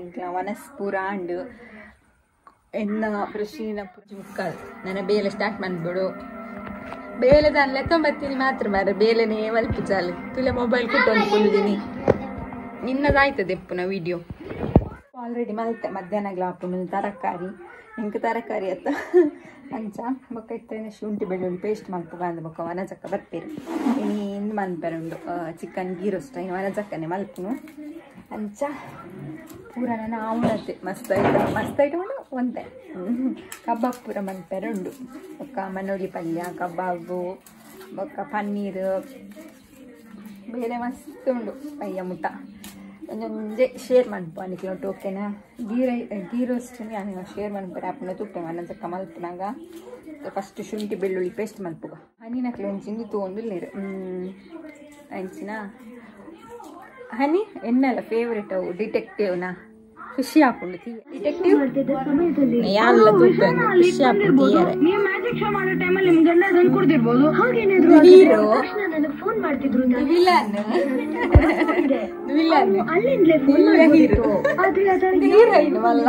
ಎಂಕ್ಲ ಅಂಡು ಎನ್ನ, ಪ್ರಶ್ನ ಮುಕ್ಕಾಲ್ ನನ್ನ ಬೇಲೆ ಸ್ಟಾರ್ಟ್ ಮಾಡ್ಬಿಡು. ಬೇಲೆ ನಾನು ಲೆತ್ತೊಂಬತ್ತೀನಿ ಮಾತ್ರ ಮಾರ. ಬೇಲೆನೇ ಮಲ್ಪು ಚಾಲು. ತುಲೆ ಮೊಬೈಲ್ ಕೊಟ್ಟು ಕುಲ್ದಿನಿ ನಿನ್ನದಾಯ್ತದೆ ಪುನಃ ವಿಡಿಯೋ ಆಲ್ರೆಡಿ ಮಲ್ತೆ, ಮಧ್ಯಾಹ್ನ ಹಾಕೊಂಡು ತರಕಾರಿ. ಹಿಂಗ ತರಕಾರಿ ಅತ್ತ? ಅಂಚ ಬೊಕ್ಕ ಇತ್ತೇನೆ ಶುಂಠಿ ಬೆಳ್ಳುಳ್ಳಿ ಪೇಸ್ಟ್ ಮಲ್ಪುಗ ಅಂದ ಬೊಕ್ಕ ವನಜಕ್ಕ ಬರ್ತೀರಿ. ಇನ್ನು ಇಂದು ಮನ್ಪೆರುಂಡು ಚಿಕನ್ ಗೀ ರೋಸ್ಟ್ ಇನ್ನು ವನಜಕ್ಕನೆ ಮಲ್ಪುನು. ಅಂಚ ಪೂರ ನನ್ನ ಆವಣತೆ ಮಸ್ತ್ ಐಟಮ್ ಮಸ್ತ್ ಐಟಮ್ ಉಂಡು ಒಂದೇ. ಕಬಾಬ್ ಪೂರ ಮನ್ಪೆರುಂಡು ಬೊಕ್ಕ ಮನೋಲಿ ಪಲ್ಯ, ಕಬಾಬು ಬೊಕ್ಕ ಪನ್ನೀರ್. ಬೇರೆ ಮಸ್ತ್ ಉಂಡು ಪಯ್ಯ ಮುಟ್ಟ. ಒಂದೊಂದೇ ಶೇರ್ ಮಾಡ್ಬೋ ಅನಿಕೆ ಟೋಕೆನ ಗೀ ರೈ ಗೀ ನಾನು ಶೇರ್ ಮಾಡ್ಬೋದು ಆಪಣ ತುಪ್ಪ ಮನಸಕ್ಕ ಮಲ್ಪನಾಗ ಫಸ್ಟ್ ಶುಂಠಿ, ಬೆಳ್ಳುಳ್ಳಿ ಪೇಸ್ಟ್ ಮಲ್ಪುಗ ಹಣ್ಣಿನ ಒಂಚಿಂದು ತೊಗೊಂಡು ನೀರು ಅಂಚಿನ ಹನಿ ಎನ್ನಲ್ಲ ಫೇವ್ರೆಟ್ ಅವು ಡಿಟೆಕ್ಟಿವ್ನ ಖುಷಿ ಹಾಕೊಂಡು ಡಿಟೆಕ್ಟಿವ್ನ ತುಪ್ಪ ಖುಷಿ ಹಾಕೊಂಡು ತೀಯರೆ ಹೀರೋ. ನನಗೆ ಫೋನ್ ಮಾಡ್ತಿದ್ರು ವಿಲನ್. ವಿಲನ್. ಅಲ್ಲಿಂದಲೇ ಹೀರೋ. ಆದ್ರೆ ಅದರ ಹೀರೋಯಿನ್ ವಲ್ಲ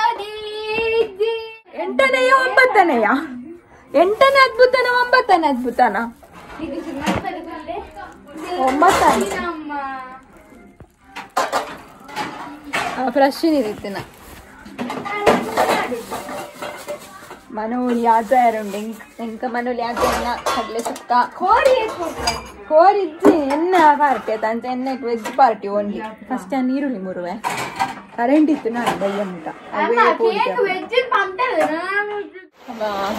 ಎಂಟನೆಯ ಒಂಬತ್ತನೆಯ? ಎಂಟನೇ ಅದ್ಭುತನ ಒಂಬತ್ತನೇ ಅದ್ಭುತನ? ಒಂಬತ್ತನೇ. ಫ್ರೆಶ್ ನೀರಿತ್ತಿನ ಮನೋಲಿ ಆಚಾರುಂಡು ಎಂಕ್ ಎಂಕ ಮನೋಲಿ ಆಚಾರನ ಕಡಲೆ ಸುತ್ತ. ಕೋರಿ ಕೋರಿ ಕೋರಿಜ್ಜಿ ಎನ್ನ ಪಾರ್ಟಿ ಆಯ್ತು ಅಂತ ಎನ್ನ ವೆಜ್ ಪಾರ್ಟಿ ಓನ್ಲಿ. ಫಸ್ಟ್ ನೀರುಳ್ಳಿ ಮುರುವೆ. ಕರೆಂಟ್ ಇತ್ತು ನಾನು ಬಯ್ಯ ಮುಟ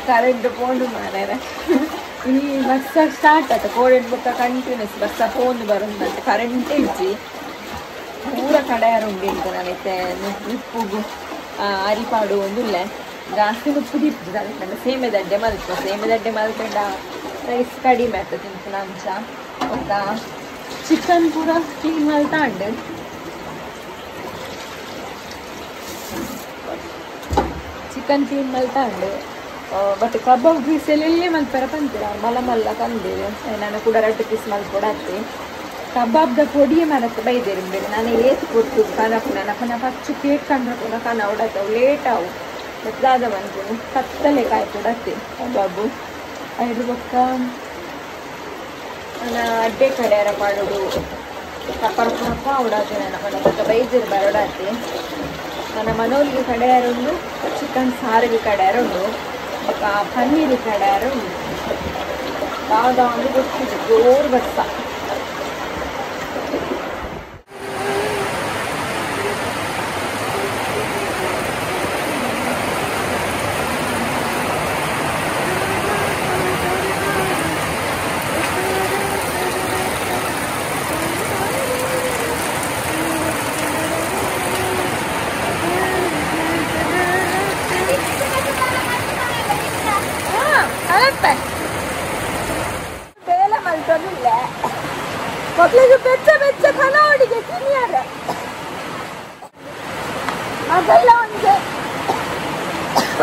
ಕರೆಂಟ್ ಪೋಂಡು ಮಾರ್ಯಾರ. ಈ ಬಸ್ಸ ಸ್ಟಾರ್ಟ್ ಆಯ್ತು. ಕೋಡೆಡ್ ಬುಕ್ಕ ಕಂಟಿನ್ಯೂಸ್ ಬಸ್ಸ ಪೋಂದು ಬರೋದಂತ ಕರೆಂಟ್ ಇಜ್ಜಿ ಪೂರ ಕಡೆಯಾರು ಉಂಡು ನನಗೆ ಉಪ್ಪುಗು ಅರಿಪಾಡು ಒಂದುಲ್ಲ ಜಾಸ್ತಿ ಉಪ್ಪು ದಿಪ್ಪು ನನಗೆ ಸೇಮೆ ದಡ್ಡೆ ಮಲ್ತು ಸೇಮೆ ದಡ್ಡೆ ಮಲ್ಕೊಂಡ ರೈಸ್ ಕಡಿಮೆ ಆಗ್ತದೆ ತಿಂತ ఒక ಚಿಕನ್ ಪೂರ ಕ್ಲೀನ್ ಮಲ್ತಾ ಚಿಕನ್ ಕ್ಲೀನ್ ಮಲ್ತಾ ಉಂಡು ಬಟ್ ಕಬಾಬ್ ಪೀಸ್ ಎಲ್ಲೇ ಮಲ್ಪರ ಪಂತೀರ ಮಲ ಮಲ್ಲ ಕಂದೇರು ನಾನು ಕೂಡ ರಟ್ಟು ಪೀಸ್ ಮಲ್ಕೊಡತ್ತೆ ಕಬಾಬ್ದ ಪೊಡಿಯೇ ಮರತ್ತ ಬೈದೇರಿ ಬೇರೆ ನಾನು ಏತ್ ಕೊಟ್ಟು ಕನಪು ನನಪನ ಫಸ್ಟ್ ಕೇಕ್ ಕಂಡ್ರೆ ಕೂಡ ಕನ ಉಡತ್ತವು ಲೇಟ್ ಅವು ಮತ್ತಾದ ಬಂದು ಕತ್ತಲೆ ಕಾಯಿ ಕೊಡತ್ತೆ ಕಬಾಬು ಅದ್ರ ಪಕ್ಕ ನನ್ನ ಅಡ್ಡೆ ಕಡೆಯರ ಮಾಡೋದು ಕಪ್ಪರ್ಪುರಪ್ಪ ಉಡಾತೆ ನನ್ನ ಮನೆ ಪಕ್ಕ ಬೈದಿರು ಬರೋಡಾತೆ ನನ್ನ ಮನೋಲಿಗೆ ಕಡೆಯಾರುಂಡು ಚಿಕನ್ ಸಾರಿಗೆ ಕಡೆಯಾರುಂಡು ಪಕ್ಕ ಪನ್ನೀರ್ ಕಡೆಯಾರುಂಡು ಯಾವ್ದ ಒಂದು ಗೊತ್ತಿತ್ತು ಜೋರು ಬಸ್ಸ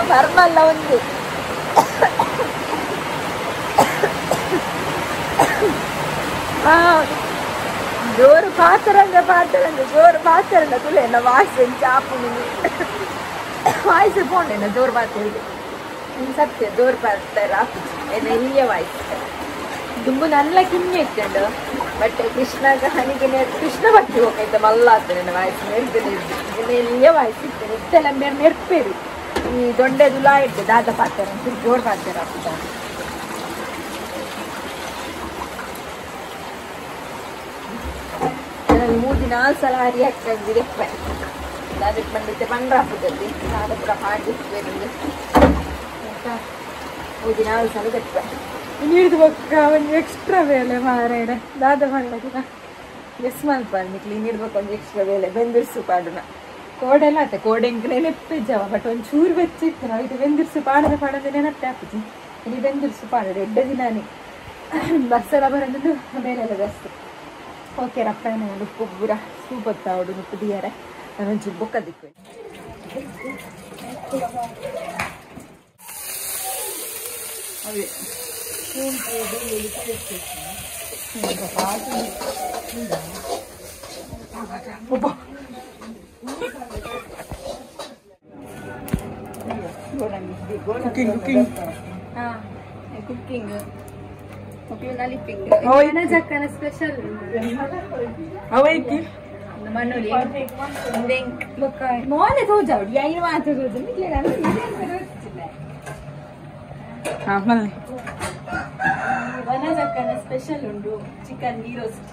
ಮರ್ಮಲ್ಲ ಒಂದು ಆ, ಜೋರು ಪಾತರಂಗ ಪಾತರಂಗ ಜೋರು ಪಾತರಂಗ ತುಲೇನ ವಾಯ್ಸ್ ಚಾಪು ವಾಯ್ಸ್ ಪೋಂಡೇನ ಜೋರು ಪಾತರಿಗೆ ಸತ್ಯ ಜೋರು ಪಾಡ್ತಾರ ಎಲ್ಲಿಯ ವಾಯ್ಸ್ ದುಂಬು ನನ್ನ ಕಿಮ್ಮೆ ಇತ್ತಂಡು ಬಟ್ ಕೃಷ್ಣಗ ಹನಿಗೆ ನೆ- ಕೃಷ್ಣ ಭಕ್ತಿ ಹೋಗೈತೆ ಮಲ್ಲ ಆಗ್ತದೆ ನನ್ನ ವಾಯ್ಸ್ ನೆರ್ದಿನ ಎಲ್ಲಿಯ ವಾಯ್ಸ್ ಇರ್ತೇನೆ ಇತ್ತೆಲ್ಲ ಮೇರ್ ನೆರ್ಪೇರಿ ಈ ದೊಡ್ಡ ದುಲಾ ಇಟ್ಟು ದಾದ ಪಾತ್ರ ಜೋರು ಪಾತ್ರ ಆಗ್ತದೆ ನಾನು ಮೂರು ದಿನ ಸಲ ಹರಿ ಹಾಕಿದೆ ಅದಕ್ಕೆ ಬಂದಿದ್ದೆ ಬಂಡ್ರ ಹಬ್ಬದಲ್ಲಿ ನಾನು ಕೂಡ ಮಾಡಿದ್ದೆ ನಿಮಗೆ ಆಯ್ತಾ ಮೂರು ದಿನ ಸಲ ತೆಪ್ಪ ಹಿಡಿದು ಬೊಕ್ಕ ಒಂದು ಎಕ್ಸ್ಟ್ರಾ ಬೇಳೆ ಮಾರಾಯಣ ದಾದ ಮಾಡಿದ ಎಸ್ ಮಲ್ಪಂದು ಕ್ಲೀನ್ ಇಡ್ಬೇಕು ಒಂದು ಎಕ್ಸ್ಟ್ರಾ ಬೇಲೆ ಬೆಂದಿರ್ಸು ಪಾಡುನ ಕೋಡೆಲ್ಲ ಆಯ್ತು. ಕೋಡೆ ಇಂಕನೇ ನೆಪ್ಪಿಜ್ಜವ ಬಟ್ ಒಂದು ಚೂರು ಬೆಚ್ಚಿತ್ತು. ನಾವು ಇದು ಬೆಂದಿರ್ಸು ಪಾಡದೆ ಪಾಡದೆ ನೆನಪೆ ಹಾಕಿ ಇಲ್ಲಿ ಬೆಂದಿರ್ಸು ಪಾಡೋದು ಎಡ್ಡ ದಿನಾನೇ. ಬಸ್ಸೆಲ್ಲ ಬರೋದು ಬೇರೆಲ್ಲ ಜಾಸ್ತಿ. ಓಕೆ ರಪ್ಪಾಯನ ಉಪ್ಪು ಪೂರ ಸೂಪ್ ಹೊತ್ತಾವಡು ಉಪ್ಪು ದಿಯಾರೆ ಜುಬ್ಬು ಬೊಕ್ಕದಿಕ್ಕೆ. ಅದೇ. ಕುಕಿಂಗ್ ಕುಕಿಂಗ್ ಹಾಂ ಕುಕಿಂಗ್ ಕುಕಿಂಗ್ ಲಿಪ್ಪಿಂಗ್ ಜಕ್ಕನ ಸ್ಪೆಷಲ್ ಅವೈಕಿ ಮಣ್ಣುಲಿ ಬೆಂಕ್ ಬೊಕ್ಕ ಮೋನೆ ತೋಜಾವಡಿ ಐನು ಮಾತ್ರ ತೋಜ ಮಿಕ್ಲೆ ನಾನು ಹಾಂ ಮಲ್ಲೆ ವನ ಜಕ್ಕನ ಸ್ಪೆಷಲ್ ಉಂಟು ಚಿಕನ್ ನೀ ರೋಸ್ಟ್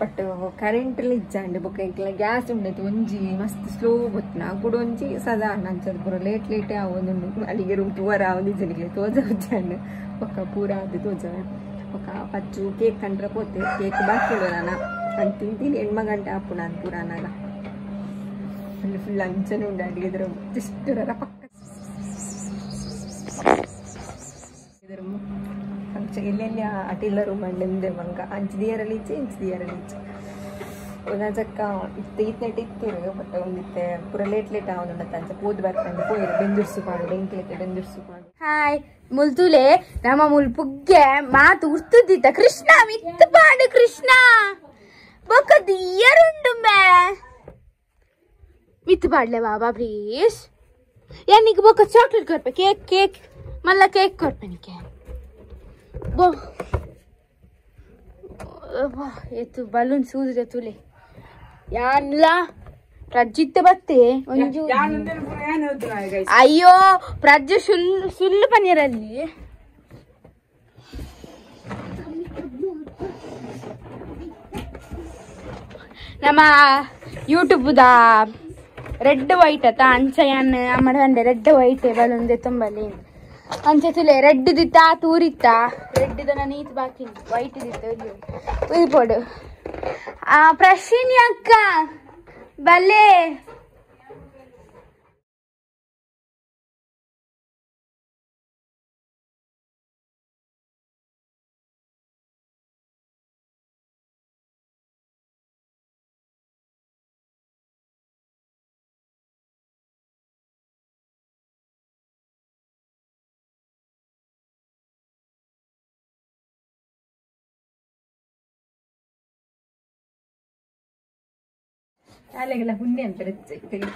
ಬಟ್ ಕರೆಂಟ್ಲಿ ಇಜ್ಜಾಂಡೆ ಬೊಕ ಇಂಕ್ಲ ಗ್ಯಾಸ್ ಉಂಡೈತೆ ಒಂಜಿ, ಮಸ್ತ್ ಸ್ಲೋ ಗೊತ್ತಿನ ಕೂಡ ಒಂಜಿ ಸಾಧಾರಣ ಅಂಚದು ಪೂರ ಲೇಟ್ ಲೇಟೇ ಆವೊಂದುಂಡು ಅಲ್ಲಿಗೆ ರೂಮ್ ತೂವರ ಆವೊಂದು ಇಜ್ಜನಿಗೆ ತೋಜ ಉಜ್ಜಾಂಡು ಬೊಕ ಪೂರ ಅದು ತೋಜ. ಬೊಕ ಪಚ್ಚು ಕೇಕ್ ಕಂಡ್ರೆ ಪೋತೆ. ಕೇಕ್ ಬಾಕಿ ಇಡು ನಾನು. ಅಂತ ತಿಂತೀನಿ. ಹೆಣ್ಮ ಗಂಟೆ ಆಪು ನಾನು ಪೂರ ನಾಗ ಅಲ್ಲಿ ಫುಲ್ ಅಂಚನೆ ಉಂಡು ಅಡಿಗೆದ್ರ ಜಸ್ಟ್ ಪಕ್ಕ. ಇದ್ರ ಅಂಚ ಎಲ್ಲೆಲ್ಲಿ ಅಟಿಲ್ಲ ರೂಮ್ ಅಂಡೆ ಮಂಗ ಅಂಚು ದಿಯರಲ್ಲಿ ಇಚ್ಚೆ ಇಂಚು ದಿಯರಲ್ಲಿ ಇಚ್ಚೆ ಒಂದಕ್ಕ ಇತ್ತೆ ಇತ್ನೆಟ್ ಇತ್ತಿರು ಬಟ್ ಒಂದಿತ್ತೆ ಪೂರ ಲೇಟ್ ಲೇಟ್ ಆವೊಂದು ಅಂಚ ಪೋದು ಬರ್ತಾಂಡೆ ಪೋಯಿರು ಬೆಂದಿರ್ಸು ಪಾಡು ಬೆಂಕಿಲೆತ್ತೆ ಬೆಂದಿರ್ಸು ಪಾಡು ಹಾಯ್ ಮುಲ್ತುಲೆ, ನಮ್ಮ ಮುಲ್ಪುಗ್ಗೆ ಮಾತು ಉರ್ತುದಿತ್ತ ಕೃಷ್ಣ ಮಿತ್ತು ಪಾಡು ಕೃಷ್ಣ. ಬೊಕ್ಕ ದಿಯರುಂಡು ಮೇ. ಮಿತ್ತು ಪಾಡ್ಲೆ ಬಾಬಾ ಪ್ಲೀಸ್. ಯಾನಿಗೆ ಬೊಕ್ಕ ಚಾಕ್ಲೇಟ್ ಕೊರ್ಪೆ ಕೇಕ್ ಕೇಕ್ ಮಲ್ಲ ಕೇಕ್ ಕೊರ್ಪೆ ನಿಕ್ಕೆ ಬೋ ಬಾ ಎತ್ತು ಬಲೂನ್ ಸೂದ್ರೆ ತುಲೆ ಯಾನ್ಲ ಪ್ರಜ್ಜಿತ್ತೆ ಬತ್ತೆ ಒಂಜು ಅಯ್ಯೋ ಪ್ರಜ್ಜೆ ಸುಲ್ ಸುಳ್ಳು ಪನ್ನೀರಲ್ಲಿ ನಮ್ಮ ಯೂಟ್ಯೂಬ್ದ ರೆಡ್ ವೈಟ್ ಅತ್ತ ಅಂಚಯನ್ ಅಮ್ಮಡೆ ರೆಡ್ ವೈಟ್ ಬಲೂನ್ ತುಂಬಲಿ. ಅಂಚೆ ತುಲೆ ರೆಡ್ ದಿತ್ತ ತೂರಿತ್ತ ರೆಡ್ ದನ ನೀತ್ ಬಾಕಿ ವೈಟ್ ದಿತ್ತ ಇದು ಪೋಡು ಆ ಪ್ರಶಿನಿ ಅಕ್ಕ ಬಲ್ಲೆ. ಶಾಲೆಗೆಲ್ಲ ಹುಣ್ಣೆ ಅಂತ ತೆಗಿತೀನಿ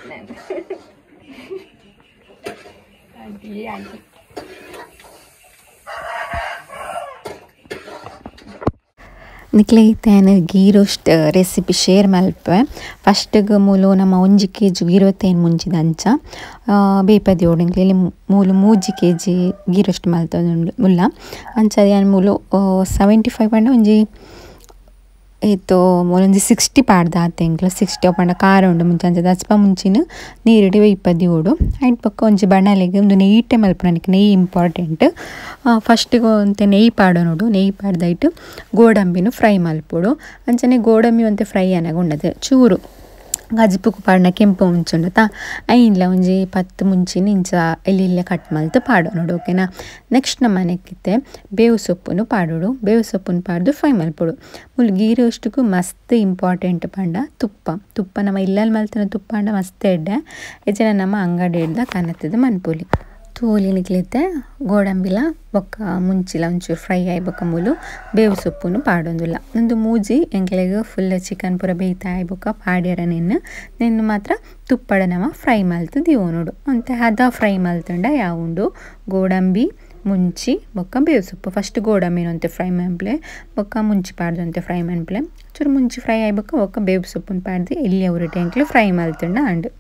ಗೀ ರೋಸ್ಟ್ ರೆಸಿಪಿ ಶೇರ್ ಮಲ್ಪೆ ಫಸ್ಟ್ಗೆ ಮೂಲು ನಮ್ಮ ಒಂಜಿ ಕೆ ಜಿ ಇರುವತ್ತೇನು ಮುಂಚಿದ ಅಂಚ. ಬೇಪದಿ ಓಡಂಗ್ಲಿ ಮೂಲು ಮೂಜಿ ಕೆ ಜಿ ಗೀ ರೋಸ್ಟ್ ಮಲ್ತದುಂಡು ಮುಲ್ಲ ಅಂಚ ಏನು ಮೂಲು ಸೆವೆಂಟಿ ಫೈವ್ ಪಂಡ ಒಂಜಿ ಇತ್ತು ಒಂಜಿ ಸಿಕ್ಸ್ಟಿ ಪಾಡ್ದ ಆತೆಂಕ್ಲ ಸಿಕ್ಸ್ಟಿ ಪಂಡ ಖಾರ ಉಂಡು ಮುಂಚೆ ಅಂಚ ದಸ್ಪ ಮುಂಚಿನ ನೀರಿಡಿ ಇಪ್ಪದಿ ಓಡು ಆಯ್ತು ಪಕ್ಕ ಒಂಜಿ ಬಣ್ಣಲೆಗೆ ಒಂದು ನೆಯ್ಟೆ ಮಲ್ಪನಕ್ಕೆ ನೆಯ್ಯಿ ಇಂಪಾರ್ಟೆಂಟ್ ಫಸ್ಟಿಗೆ ಒಂತೆ ನೆಯ್ಯಿ ಪಾಡೋ ನೋಡು ನೆಯ್ಯಿ ಪಾಡ್ದಾಯ್ತು ಗೋಡಂಬಿನು ಫ್ರೈ ಮಲ್ಪೋಡು ಅಂಚನೆ ಗೋಡಂಬಿ ಒಂತೆ ಫ್ರೈ ಅನ್ನಾಗ ಉಂಡದು ಚೂರು ಗಜ್ಪುಕು ಪಾಡ್ನ ಕೆಂಪು ಮುಂಚುಂಡತ ಐನ್ಲ ಒಂಜಿ ಪತ್ತು ಮುಂಚಿನ ಇಂಚ ಎಲ್ಲಿ ಇಲ್ಲೇ ಕಟ್ ಮಲ್ತು ಪಾಡು ನೋಡು ಓಕೆನಾ ನೆಕ್ಸ್ಟ್ ನಮ್ಮ ಮನೆಗಿತ್ತೆ ಬೇವು ಸೊಪ್ಪುನು ಪಾಡೋಡು ಬೇವು ಸೊಪ್ಪುನು ಪಾಡ್ದು ಫ್ರೈ ಮಲ್ಪಡು ಮುಲ್ಗಿ ರೋಸ್ಟ್ಗೂ ಮಸ್ತ್ ಇಂಪಾರ್ಟೆಂಟ್ ಪಂಡ ತುಪ್ಪ ತುಪ್ಪ ನಮ್ಮ ಇಲ್ಲಲ್ಲಿ ಮಲ್ತನ ತುಪ್ಪ ಅಂಡ ಮಸ್ತ್ ಎಡ್ಡೆ ಹೆಚ್ಚಿನ ನಮ್ಮ ಅಂಗಡಿ ಹಿಡ್ದ ಕನತ್ತದ ಮನ್ಪುಲಿ ತೂಲಿನಿಕ್ಲಿತ್ತೆ ಗೋಡಂಬಿಲ, ಬೊಕ್ಕ ಮುಂಚಿಲ ಒಂಚೂರು ಫ್ರೈ ಆಯ್ ಬೊಕ್ಕ ಮೂಲು, ಬೇವು ಸೊಪ್ಪುನು ಪಾಡೊಂದುಲ್ಲ. ಒಂದು ಮೂಜಿ ಎಂಕ್ಲೆಗ್ ಫುಲ್ ಚಿಕನ್ ಪೂರ ಬೇಯ್ತಾ ಆಯ್ ಬೊಕ್ಕ ಪಾಡ್ಯರ ನೆನ್ನು. ನೆನ್ನು ಮಾತ್ರ ತುಪ್ಪಡ ನಮ ಫ್ರೈ ಮಲ್ತು ದಿವೋನುಡು ಅಂತೆ ಹದ ಫ್ರೈ ಮಲ್ತಂಡ ಯಾವುಂಡು? ಗೋಡಂಬಿ, ಮುಂಚಿ, ಬೊಕ್ಕ ಬೇವು ಸೊಪ್ಪು. ಫಸ್ಟ್ ಗೋಡಂಬಿನ ಅಂತ ಫ್ರೈ ಮಾಡ್ಲೆ ಬೊಕ್ಕ ಮುಂಚಿ ಪಾಡ್ದಂತೆ ಫ್ರೈ ಮನ್ಪ್ಲೆ ಚೂರು ಮುಂಚಿ ಫ್ರೈ ಆಯ್ ಬೊಕ್ಕ ಬೇವು ಸೊಪ್ಪುನ ಪಾಡ್ದು ಇಲ್ಲಿ ಅವ್ರ ಎಂಕ್ಲು ಫ್ರೈ ಮಲ್ತಂಡ ಅಂಡು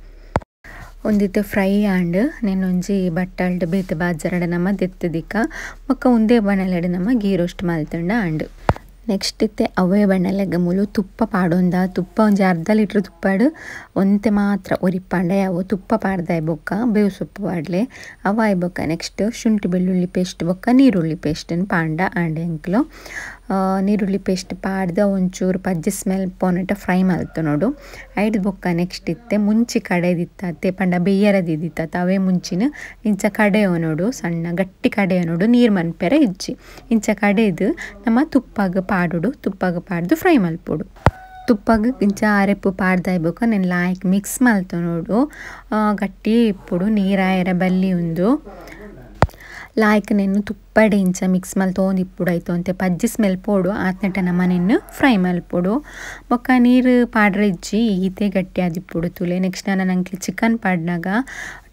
ಒಂದಿತ್ತು ಫ್ರೈ ಆಂಡ್ ನೆನೊಂಜಿ ಬಟ್ಟಲ್ಡ್ ಬೇತೆ ಬಾಜರಡ ನಮ್ಮ ದಿತ್ತದಿಕ್ಕ ಬೊಕ್ಕ ಉಂದೇ ಬಣಲೆಡ್ ನಮ್ಮ ಗೀ ರೋಸ್ಟ್ ಮಾಲ್ತಂಡ ಆಂಡ್. ನೆಕ್ಸ್ಟ್ ಇತ್ತೆ ಅವೇ ಬಣ್ಣಲೆಗ ಮುಲು ತುಪ್ಪ ಪಾಡೊಂದ, ತುಪ್ಪ ಒಂಜಿ ಅರ್ಧ ಲೀಟ್ರ್ ತುಪ್ಪಾಡು ಒಂತೆ ಮಾತ್ರ ಒರಿಪ್ಪಾಂಡ ಯಾವ ತುಪ್ಪ ಪಾಡ್ದಾಯ್ ಬೊಕ್ಕ, ಬೇವು ಸೊಪ್ಪು ಪಾಡ್ಲೆ ಅವಾಯ್ ಬೊಕ್ಕ ನೆಕ್ಸ್ಟ್ ಶುಂಠಿ ಬೆಳ್ಳುಳ್ಳಿ ಪೇಸ್ಟ್ ಬೊಕ್ಕ, ನೀರುಳ್ಳಿ ಪೇಸ್ಟನ್ನು ಪಾಂಡ ಆಂಡ್ ಎಂಕ್ಲು ನೀರುಳ್ಳಿ ಪೇಸ್ಟ್ ಪಾಡ್ದ ಒಂಚೂರು ಪಜ್ಜಿ ಸ್ಮೆಲ್ ಪೋನಟ ಫ್ರೈ ಮಲ್ತು ನೋಡು. ಐಡ್ ಬೊಕ್ಕ ನೆಕ್ಸ್ಟ್ ಇತ್ತೆ, ಮುಂಚಿ ಕಡೆದಿತ್ತ ಪಂಡ ಬೇಯರದಿದ್ದಿತ್ತ ತಾವೇ ಮುಂಚಿನ, ಇಂಚ ಕಡೆಯೋ ನೋಡು, ಸಣ್ಣ ಗಟ್ಟಿ ಕಡೆಯೋ ನೋಡು, ನೀರು ಮನ್ಪೆರ ಇಜ್ಜಿ. ಇಂಚ ಕಡೆದು ನಮ್ಮ ತುಪ್ಪಾಗ ಪಾಡುಡು, ತುಪ್ಪಾಗ ಪಾಡ್ದು ಫ್ರೈ ಮಲ್ಪುಡು. ತುಪ್ಪಾಗ ಇಂಚ ಅರೆಪ್ಪು ಪಾಡ್ದಾಯ್ಬೇಕು ನೆನ್ ಲಾಯ್ಕ್ ಮಿಕ್ಸ್ ಮಲ್ತು ನೋಡು. ಗಟ್ಟಿ ಇಪ್ಪುಡು, ನೀರಾಯರ ಬಲ್ಲಿ ಉಂದು. ಲಾಯ್ಕ್ ನೆನ್ನು ತುಪ್ಪಡೆ ಇಂಚ ಮಿಕ್ಸ್ ಮಲ್ ತೊಗೊಂಡು ಇಪ್ಪುಡು ಆಯ್ತು ಅಂತೆ. ಪಜ್ಜಿ ಸ್ಮೆಲ್ ಪೋಡು. ಆತ್ನಟ ನಮ್ಮ ನೆನ್ನು ಫ್ರೈ ಮಲ್ಪೊಡು ಬೊಕ್ಕ ನೀರು ಪಾಡ್ರೆ ಇಜ್ಜಿ, ಈತೆ ಗಟ್ಟಿ ಆದಿಪ್ಪುಡು ತುಲೆ. ನೆಕ್ಸ್ಟ್ ನಾನು ನಂಗೆ ಚಿಕನ್ ಪಾಡ್ನಾಗ.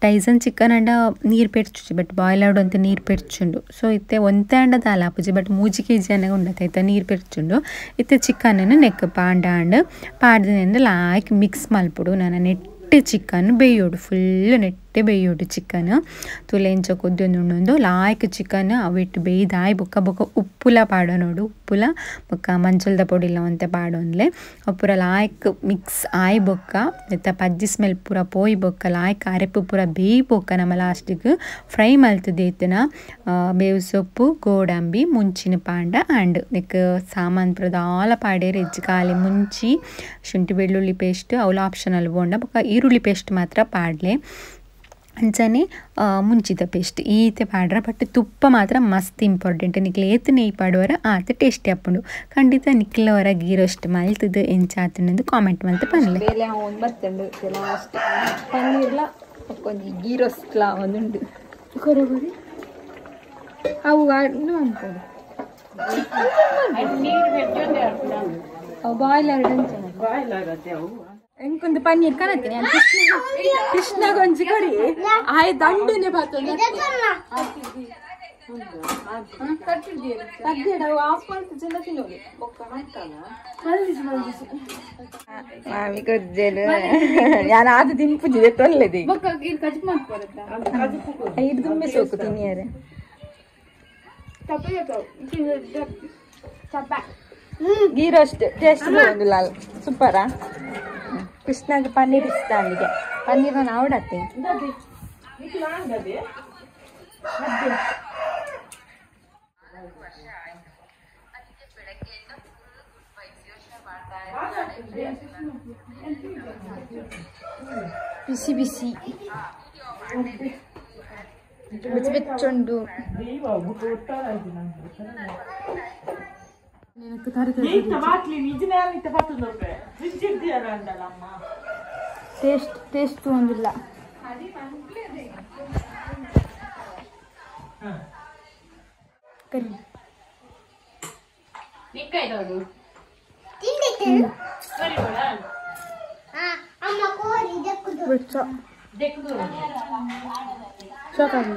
ಟೈಸನ್ ಚಿಕನ್ ಅಂಡ ನೀರು ಪೆಡ್ಚುಜಿ ಬಟ್ ಬಾಯ್ಲ್ ಆಡು ಅಂತ ನೀರು ಪೆಡ್ಚುಂಡು ಸೊ ಇತ್ತೆ ಒಂತೆ ಅಂಡ ದಾಲ ಆಪುಜಿ ಬಟ್ ಮೂಜಿ ಕೆ ಜಿ ಅನ್ನಗ ಉಂಡತೈತ. ನೀರು ಪೆಡ್ಚುಂಡು ಇತ್ತೆ ಚಿಕನ್ ನೆಕ್ ಪಾಂಡ ಅಂಡ್ ಲಾಯ್ಕ್ ಮಿಕ್ಸ್ ಮಲ್ಪುಡು ನಾನು ನೆಟ್ ಚಿಕನ್ ಬೇಯೋಡು. ಫುಲ್ ನೆಟ್ಟೆ ಬೇಯೋಡು ಚಿಕನ್, ತುಲೆಂಚ ಕೊದ್ದೊಂದುಂಡು ಲಾಯ್ಕ್ ಚಿಕನ್, ಅವಿಟ್ಟು ಬೇಯ್ದಾಯ್ ಬೊಕ್ಕ ಬೊಕ್ಕ ಉಪ್ಪುಲ ಪಾಡ ನೋಡು, ಉಪ್ಪುಲ ಬೊಕ್ಕ ಮಂಚಲ್ದ ಪೊಡಿಲ ಅಂತ ಪಾಡೊಂದ್ಲೆ. ಪೂರ ಲಾಯ್ಕ್ ಮಿಕ್ಸ್ ಆಯ್ ಬೊಕ್ಕ ಇತ್ತ ಪಜ್ಜಿ ಸ್ಮೆಲ್ ಪೂರ ಪೋಯ್ ಬೊಕ್ಕ ಲಾಯ್ಕ್ ಅರೆಪು ಪೂರ ಬೇಯ್ ಬೊಕ್ಕ ನಮ್ಮ ಲಾಸ್ಟಿಗೆ ಫ್ರೈ ಮಲ್ತದೇತನ ಬೇವು ಸೊಪ್ಪು, ಗೋಡಂಬಿ, ಮುಂಚಿನ ಪಾಂಡ ಆಂಡ್ ನೆಕ್ ಸಾಮಾನ್ ಪುರದ ಆಲ ಪಾಡೇ ರೆಜ್ ಖಾಲಿ ಮುಂಚಿ ಶುಂಠಿ ಬೆಳ್ಳುಳ್ಳಿ ಪೇಸ್ಟ್ ಅವಳು ಆಪ್ಷನಲ್ ಬೋಂಡ ಬೊಕ್ಕ ಈರುಳ್ಳಿ ಪೇಸ್ಟ್ ಮಾತ್ರ ಪಾಡ್ಲೆ. ಅಂಚನೆ ಮುಂಚಿದ ಪೇಸ್ಟ್ ಈತೆ ಪಾಡ್ರ ಬಟ್ ತುಪ್ಪ ಮಾತ್ರ ಮಸ್ತ್ ಇಂಪಾರ್ಟೆಂಟ್ ನಿಕ್ಲೆ ಏತ್ ನೆಯ್ ಪಾಡುವರ ಆತ ಟೇಸ್ಟಿ ಆಪುಂಡು ಖಂಡಿತ ನಿಕ್ಲವರ ಗೀ ರೋಸ್ಟ್ ಮಲ್ತದ ಎಂಚಾತನೆಂದು ಕಾಮೆಂಟ್ ಮಲ್ತು ಪನ್ಲೆ. ಪನ್ನೀರ್ಲ ಒಂಜಿ ಗೀ ರೋಸ್ಟ್ಲ ಒಂದುಂಡು. ಕೊರಗುರಿ ಅವು ಅನ್ಕೊಂಡು ಅವು ಬಾಯ್ಲರ್ ಎಂಕೊಂದು ಪನ್ನೀರ್ ಕರತೀನಿ ಕೃಷ್ಣ ಗೊಂಜಿ ಕರಿ ಆಯ್ ದಂಡನೆ ಬರ್ತದೆ ಮಾವಿ ಕೊಜ್ಜೆಲು ನಾನು ಅದು ತಿನ್ಪುಜಿದೆ ತೊಲ್ಲೆದಿ ಐದು ತುಂಬೆ ಸೋಕು ತಿನ್ನಿಯಾರೆ. ಗೀ ಅಷ್ಟು ಟೇಸ್ಟ್ ಸೂಪರಾ? ಕೃಷ್ಣಗೆ ಪನ್ನೀರ್ ಇಷ್ಟ ಅಲ್ಲಿಗೆ. ಪನ್ನೀರ್ ನಾನು ಆವಡತ್ತೆ ಬಿಸಿ ಬಿಸಿ. ಬೆಚ್ಚ ಬೆಚ್ಚುಂಡು ಟೇಸ್ಟ್ ಟೇಸ್ಟ್ ಒಂದಿಲ್ಲ ಕರಿ ಬೆಚ್ಚ ಸಾಕಾಗಿ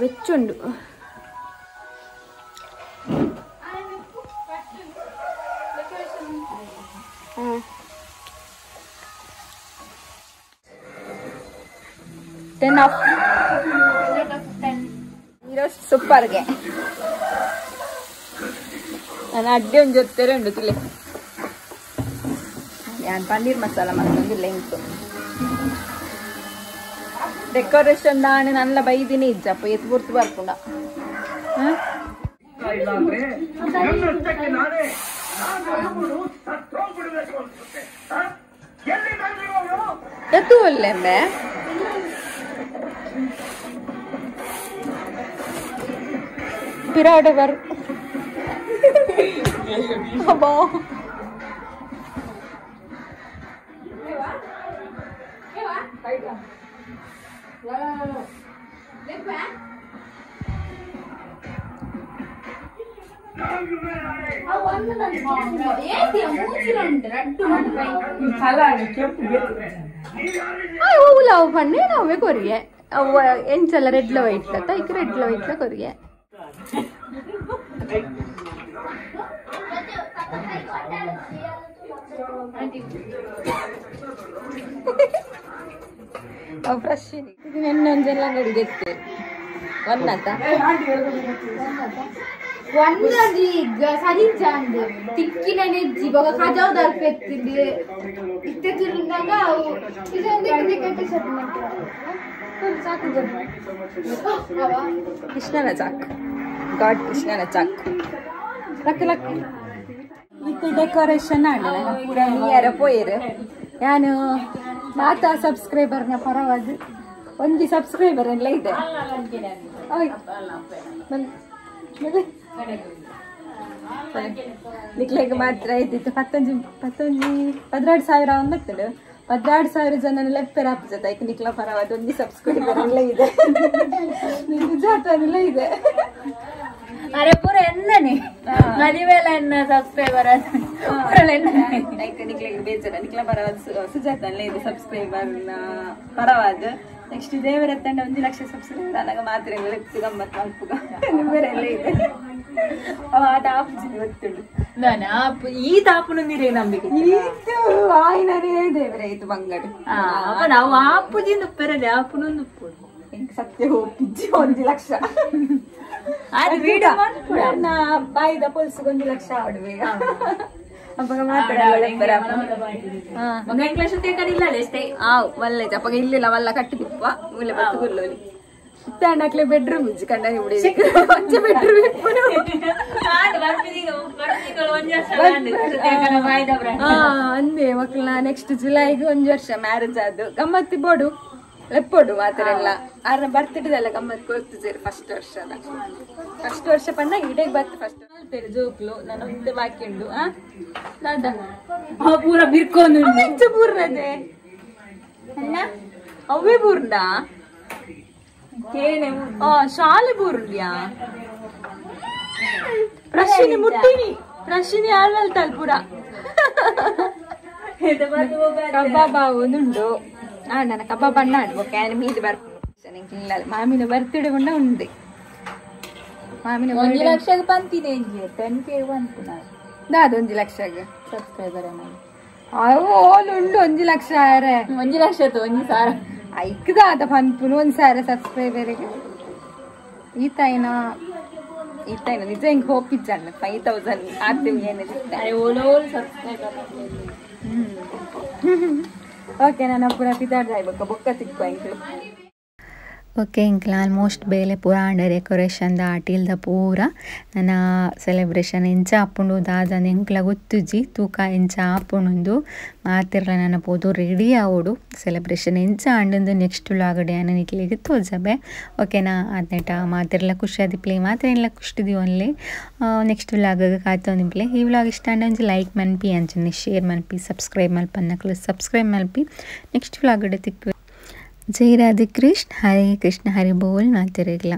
ಬೆಚ್ಚುಂಡು ಟೆನ್ ಆಫ್ ಈರೋಸ್ಟ್ ಸೂಪರ್ಗೆ ನಾನು ಅಡ್ಡಿ ಒಂದು ಜೊತೆ ಉಂಡು ತುಲೆ ನಾನು ಪನ್ನೀರ್ ಮಸಾಲ ഡെക്കറേഷൻ എന്താണ് നല്ല ബൈദിനെ ഇജ്ജ അപ്പൊ എത്ത് പുറത്ത് പറക്കണ്ട എത്തുമല്ലേ അമ്മേ പിരാട് വർ അപ്പോ Right now. ಅಬ್ಬಾ ಹೂಲ ಅವು ಪಣ್ಣೆ ನಾವೇ ಕೊರಿಗೆ ಅವ ಎಂಚಲ್ಲ ರೆಡ್ಲ ವೈಟ್ ಲತ್ತ ಈಗ ರೆಡ್ಲ ವೈಟ್ ಲ ಕೊರಿಗೆ ಅವು ಫ್ರೆಶ್ ಇನ್ನೊಂದೆಲ್ಲ ಅಂಗಡಿ ಗೆತ್ತೆ ಒನ್ನತ್ತ ಒಂದದಿ ಸರಿ ಜಾಂದ್ ತಿಕ್ಕಿನ ನೆಜ್ಜಿ ಬೊಕ ಕಜಾವ್ ದರ್ಪೆತ್ತಿಂದು ಇತ್ತೆ ತಿರುಂದಾಗ ಅವು ಇದೊಂದು ಕಟ್ಟಿ ಸಾಕು ಕೃಷ್ಣನ ಚಾಕ್ ಗಾಡ್ ಕೃಷ್ಣನ ಚಾಕ್ ಲಕ್ಕ ಲಕ್ಕ ಮತ್ತೆ ಡೆಕೋರೇಷನ್ ಆಂಡ ಪೂರ ನಿಯರ ಪೋಯರು ನಾನು ಮಾತಾ ಸಬ್ಸ್ಕ್ರೈಬರ್ನ ಪರವಾಗಿ ಒಂದು ಸಬ್ಸ್ಕ್ರೈಬರ್ ಎಲ್ಲ ಇದೆ. ನಿಕ್ಲೆಗ್ ಮಾತ್ರ ಇದ್ದಿತ್ತು ಪತ್ತೊಂಜಿ ಪತ್ತೊಂಜಿ ಪದ್ನಾಡು ಸಾವಿರ ಒಂಬತ್ತು ಪದ್ನಾಡು ಸಾವಿರ ಜನ ಲೆಪ್ಪೆರ್ ಹಾಪಿಸತ್ತ ಐಕ್ ನಿಕ್ಲ ಪರವಾದ ಒಂದು ಸಬ್ಸ್ಕ್ರೈಬರ್ ಎಲ್ಲ ಇದೆ. ನಿಜ ಇದೆ. ಅರೆ ಪೂರ ಎನ್ನನೆ ಮದುವೆಲ್ಲ ಎನ್ನ ಸಬ್ಸ್ಕ್ರೈಬರ್ ಐಕ್ ನಿಕ್ಲೆಗ್ ಬೇಜಾರ. ನಿಕ್ಲ ಪರವಾದ ಸುಜಾತ ಇದೆ ಸಬ್ಸ್ಕ್ರೈಬರ್ ಪರವಾದ. ನೆಕ್ಸ್ಟ್ ದೇವರ ತಂಡ ಒಂದು ಲಕ್ಷ ಸಬ್ಸ್ಕ್ರೈಬರ್ ಆದಾಗ ಮಾತ್ರ ಲೆಪ್ಪು ಗಮ್ಮತ್ ಮಲ್ಪುಗ ಬೇರೆಲ್ಲ ಇದೆ. ಅವ ಗೊತ್ತುಂಡು ನಾನು ಆಪ್ ಈ ತಾಪನ ನೀರೇ ನಂಬಿಕೆ. ಇದು ಆಯ್ನರೇ ದೇವರೇ ಇದು ಬಂಗಡು. ನಾವು ಸತ್ಯ ಹೋಗಿ ಒಂದು ಲಕ್ಷ. ಅದು video ನನ್ನ ಬಾಯಿದ ಪೊಲ್ಸಿಗೆ ಒಂದು ಲಕ್ಷ ಆಡುವೆ ಅವಾಗ ಮಾತ್ರ ಮಗ ಇಂಗ್ಲೀಷ್ ತೇಕಡಿಲ್ಲ ಅಷ್ಟೇ ಆ ಮಲ್ಲೆ ಜಪ್ಪಗ ಇಲ್ಲಿಲ್ಲ ಮಲ್ಲ ಕಟ್ಟಿದಿಪ್ಪ ಮುಲ್ಲ ಬತ್ತು ಗುಲ್ಲೋಲಿ ತಾಂಡಕ್ಲೆ ಬೆಡ್ರೂಮ್ ಇಜ್ಜಿ ಕಂಡ ಹಿಡಿ ಒಂಚ ಬೆಡ್ರೂಮ್ ಹಾ ಅಂದೆ ಮಕ್ಕಳ ನೆಕ್ಸ್ಟ್ ಜುಲೈಗೆ ಒಂದ್ ವರ್ಷ ಮ್ಯಾರೇಜ್ ಆದ್ದು ಗಮ್ಮತ್ತಿ ಬೋಡು ಲೆಪ್ಪೋಡು ಮಾತ್ರ ಎಲ್ಲ. ಆರ ಬರ್ತಿದ್ದಲ್ಲ ಗಮ್ಮತ್ ಕೊಡ್ತಿದ್ದೀರಿ ಫಸ್ಟ್ ವರ್ಷ ಫಸ್ಟ್ ವರ್ಷ ಬಂದಾಗ ಇಡೀ ಬರ್ತು ಫಸ್ಟ್ ಜೋಕ್ಲು ನಾನು ಹಿಂದೆ ಬಾಕಿಂಡು ಆ? ಪೂರ ಬಿರ್ಕೊಂಡು ಹೆಚ್ಚು ಪೂರ್ಣದೆ ಅಲ್ಲ? ಅವೇ ಪೂರ್ಣ? ಆ ಶಾಲೆ ಪೂರ್ಣ್ಯಾ? ಪ್ರಶ್ನೆ ಮುಟ್ಟಿನಿ. ಪ್ರಶ್ನೆ ಆಳ್ವಲ್ತಲ್ ಪೂರ? ಕಬಾಬ್ ಒಂದುಂಡು ನನ್ನ ಕಬಾಬ್ ಬಣ್ಣ ಆಡ್ಬೇಕು ಆ್ಯನ ಮೀದು ಬರ್ತೀನಿ ಇಲ್ಲ ಮಾಮಿನ ಬರ್ತಡೆ ಕೊಂಡ ಉಂಡೆ ಮಾಮಿನ ಒಂದು ಲಕ್ಷಕ್ಕೆ ಬಂತಿದೆ ಟೆನ್ ಕೆ ಬಂತು ನಾನು. ದಾದ ಒಂಜಿ ಲಕ್ಷಗೆ ಸಬ್ಸ್ಕ್ರೈಬರ್ ನಾನು. ಅವು ಓಲ್ ಉಂಡು ಒಂಜಿ ಲಕ್ಷ ಆರೆ ಒಂದು ಲಕ್ಷ ಒಂದು ಸಾವಿರ ಐಕ್ದಾದ ಪನ್ಪುನು ಒಂದು ಸಾರ ಸಬ್ಸ್ಕ್ರೈಬರಿಗೆ ಈತಾಯಿನ ಈತಾಯಿನ ನಿಜ ಹಿಂಗೆ ಹೋಪಿಜ್ಜಣ್ಣ ಫೈವ್ ತೌಸಂಡ್ ಆಗ್ತೀವಿ ಏನಿದೆ? ಓಲೋಲ್ ಸಬ್ಸ್ಕ್ರೈಬರ್ ಓಕೆ ನಾನು ಪೂರ ಪಿತಾಡ್ದಾಯ್ಬೇಕು ಬೊಕ್ಕ ತಿಕ್ಕು ಅಂಕ್ಲು ಓಕೆ ಇಂಕ್ಲ ಆಲ್ಮೋಸ್ಟ್ ಬೇಲೆ ಪೂರ ಆಂಡ ಡೆಕೋರೇಷನ್ದ ಆಟಿಲ್ದ ಪೂರ ನನ್ನ ಸೆಲೆಬ್ರೇಷನ್ ಎಂಚ ಆಪುಂಡು ದಾದನ ಎಂಕ್ಲ ಗೊತ್ತುಜಿ ತೂಕ ಎಂಚ ಆಪುಂಡು ಮಾತಿರ್ಲ ನನ್ನ ಪೋದು ರೆಡಿ ಆವೋಡು ಸೆಲೆಬ್ರೇಷನ್ ಎಂಚ ಆಂಡಂದು ನೆಕ್ಸ್ಟ್ ಲಾಗಡೆ ನಿಕ್ಲಿಗೆ ತೋಜಬೆ. ಓಕೆನಾ ಅದ್ನೆಟ ಮಾತಿರ್ಲ ಖುಷಿ ಆದಿಪ್ಲೆ ಮಾತ್ರ ಎಲ್ಲ ಖುಷಿದಿ ಒನ್ಲಿ ನೆಕ್ಸ್ಟ್ ಲಾಗ ಕಾಯ್ತೊಂದಿಪ್ಲೆ ಈ ವ್ಲಾಗ್ ಇಷ್ಟ ಅಂಡ್ ಒಂಜಿ ಲೈಕ್ ಮನ್ಪಿ, ಅಂಚಿನ ಶೇರ್ ಮನ್ಪಿ ಸಬ್ಸ್ಕ್ರೈಬ್ ಮಲ್ಪನ್ನಕ್ಲು ಸಬ್ಸ್ಕ್ರೈಬ್ ಮಲ್ಪಿ. ನೆಕ್ಸ್ಟ್ ವ್ಲಾಗಡೆ ತಿಕ್ಕು ಜೈ ರಾಧೆ ಕೃಷ್ಣ ಹರೇ ಕೃಷ್ಣ ಹರಿ ಬೋಲ್ ಮಾತಿರಲ್ಲ